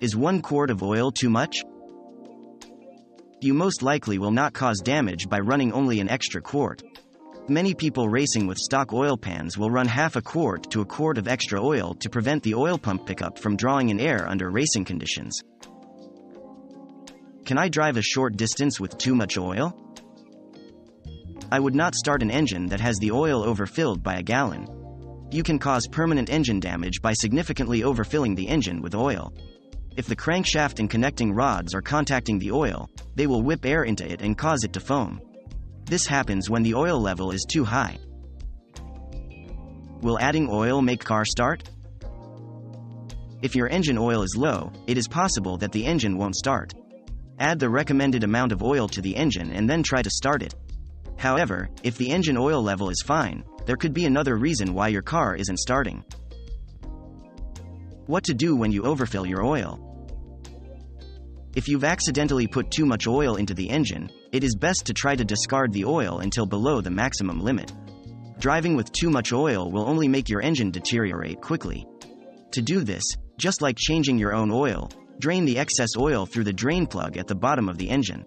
Is one quart of oil too much? You most likely will not cause damage by running only an extra quart. Many people racing with stock oil pans will run half a quart to a quart of extra oil to prevent the oil pump pickup from drawing in air under racing conditions. Can I drive a short distance with too much oil? I would not start an engine that has the oil overfilled by a gallon. You can cause permanent engine damage by significantly overfilling the engine with oil. If the crankshaft and connecting rods are contacting the oil, they will whip air into it and cause it to foam. This happens when the oil level is too high. Will adding oil make car start? If your engine oil is low, it is possible that the engine won't start. Add the recommended amount of oil to the engine and then try to start it. However, if the engine oil level is fine, there could be another reason why your car isn't starting. What to do when you overfill your oil? If you've accidentally put too much oil into the engine, it is best to try to discard the oil until below the maximum limit. Driving with too much oil will only make your engine deteriorate quickly. To do this, just like changing your own oil, drain the excess oil through the drain plug at the bottom of the engine.